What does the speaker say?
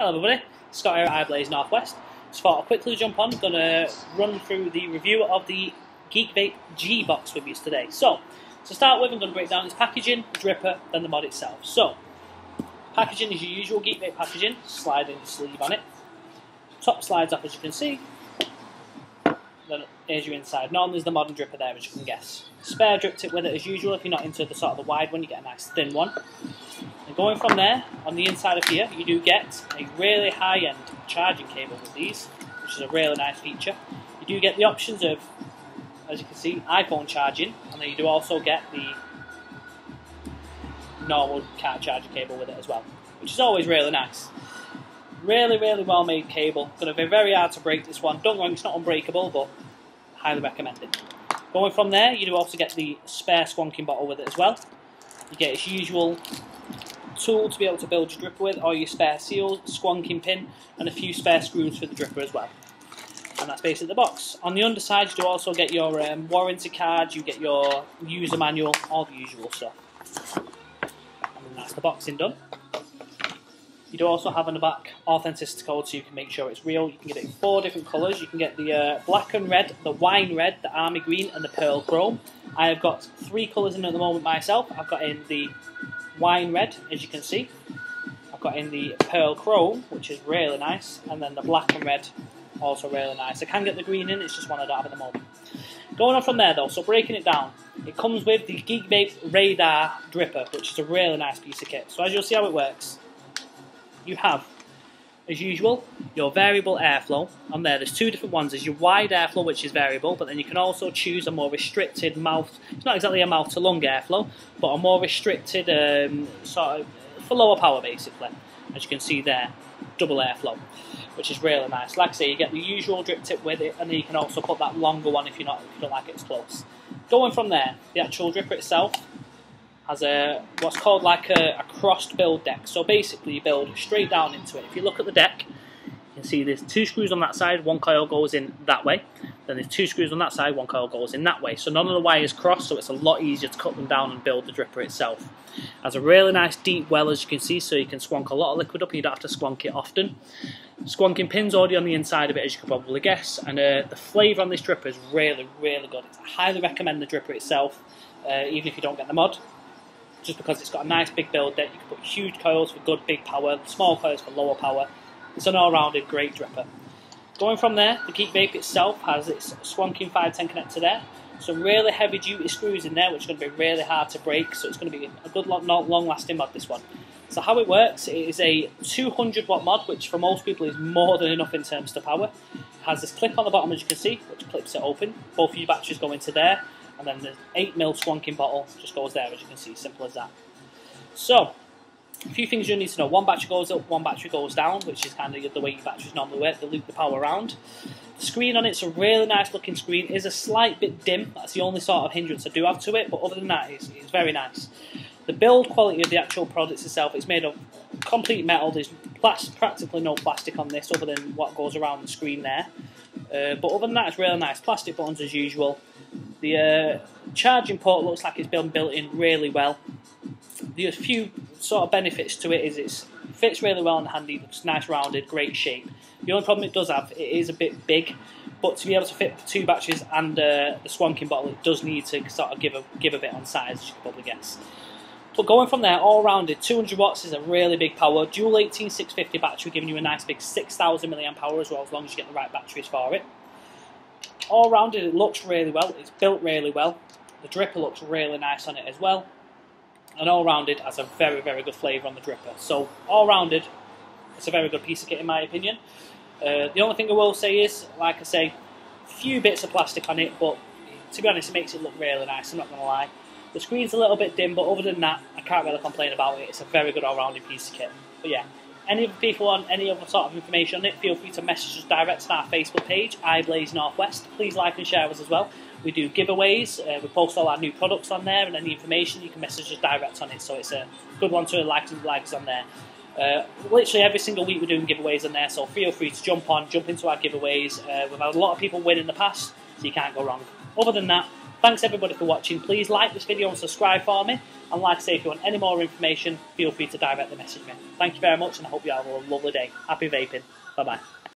Hello everybody, Scott here at iBlaze Northwest. Just thought I'll quickly jump on, I'm gonna run through the review of the Geek Vape G box with you today. So, to start with, I'm to break down its packaging, dripper, then the mod itself. So, packaging is your usual Geek Vape packaging, sliding the sleeve on it. Top slides up as you can see. Then here's your inside. Normally there's the modern dripper there as you can guess. Spare drip tip with it as usual. If you're not into the sort of the wide one, you get a nice thin one. And going from there, on the inside of here, you do get a really high-end charging cable with these, which is a really nice feature. You do get the options of, as you can see, iPhone charging, and then you do also get the normal car charging cable with it as well, which is always really nice. Really, really well made cable. Going to be very hard to break this one. Don't worry, it's not unbreakable, but highly recommended. Going from there, you do also get the spare squonking bottle with it as well. You get its usual tool to be able to build your dripper with, or your spare seal, squonking pin, and a few spare screws for the dripper as well. And that's basically the box. On the underside, you do also get your um, warranty card, you get your user manual, all the usual stuff. And that's the boxing done. You do also have on the back authenticity code so you can make sure it's real. You can get it in four different colours. You can get the uh, black and red, the wine red, the army green and the pearl chrome. I have got three colours in at the moment myself. I've got in the wine red, as you can see. I've got in the pearl chrome, which is really nice, and then the black and red, also really nice. I can get the green in, it's just one I don't have at the moment. Going on from there though, so breaking it down, it comes with the Geek Vape Radar Dripper, which is a really nice piece of kit. So as you'll see how it works, you have, as usual, your variable airflow. On there, there's two different ones. There's your wide airflow, which is variable, but then you can also choose a more restricted mouth. It's not exactly a mouth to lung airflow, but a more restricted um, sort of for lower power, basically. As you can see there, double airflow, which is really nice. Like I say, you get the usual drip tip with it, and then you can also put that longer one if you're not if you don't like it as close. Going from there, the actual dripper itself has a what's called like a, a, crossed build deck. So basically you build straight down into it. If you look at the deck, you can see there's two screws on that side, one coil goes in that way. Then there's two screws on that side, one coil goes in that way. So none of the wires cross, so it's a lot easier to cut them down and build the dripper itself. Has a really nice deep well as you can see, so you can squonk a lot of liquid up and you don't have to squonk it often. Squonking pins already on the inside of it, as you can probably guess, and uh, the flavour on this dripper is really, really good. I highly recommend the dripper itself, uh, even if you don't get the mod just because it's got a nice big build that you can put huge coils for good big power, small coils for lower power. It's an all-rounded great dripper. Going from there, the Geek Vape itself has its Squonking 510 connector there. Some really heavy duty screws in there which are going to be really hard to break, so it's going to be a good lot long lasting mod this one. So how it works, it is a 200 watt mod, which for most people is more than enough in terms of power. It has this clip on the bottom as you can see, which clips it open. Both of your batteries go into there, and then the 8ml squonking bottle just goes there, as you can see, simple as that. So, a few things you need to know. One battery goes up, one battery goes down, which is kind of the way your batteries normally work. They loop the power around. The screen on it's a really nice looking screen. It is a slight bit dim. That's the only sort of hindrance I do have to it, but other than that, it's, it's very nice. The build quality of the actual product itself, it's made of complete metal. There's practically no plastic on this other than what goes around the screen there. Uh, but other than that, it's really nice. Plastic buttons as usual. The uh, charging port looks like it's been built in really well. The few sort of benefits to it is it fits really well in the handy, looks nice rounded, great shape. The only problem it does have, it is a bit big, but to be able to fit two batches and uh, the squonking bottle, it does need to sort of give a give a bit on size, as you can probably guess. But going from there, all rounded, 200 watts is a really big power. Dual 18650 battery giving you a nice big 6000 milliamp power as well, as long as you get the right batteries for it all rounded, it looks really well. It's built really well. The dripper looks really nice on it as well. And all rounded has a very, very good flavour on the dripper. So all rounded, it's a very good piece of kit in my opinion. Uh, the only thing I will say is, like I say, few bits of plastic on it, but to be honest, it makes it look really nice. I'm not going to lie. The screen's a little bit dim, but other than that, I can't really complain about it. It's a very good all-rounded piece of kit. But yeah, any other people want any other sort of information on it, feel free to message us direct on our Facebook page, iBlaze Northwest. Please like and share us as well. We do giveaways, uh, we post all our new products on there, and any information you can message us direct on it. So it's a good one to like and like us on there. Uh, literally every single week we're doing giveaways on there, so feel free to jump on, jump into our giveaways. Uh, we've had a lot of people win in the past, so you can't go wrong. Other than that, Thanks everybody for watching. Please like this video and subscribe for me. And like I say, if you want any more information, feel free to directly message me. Thank you very much and I hope you have a lovely day. Happy vaping. Bye bye.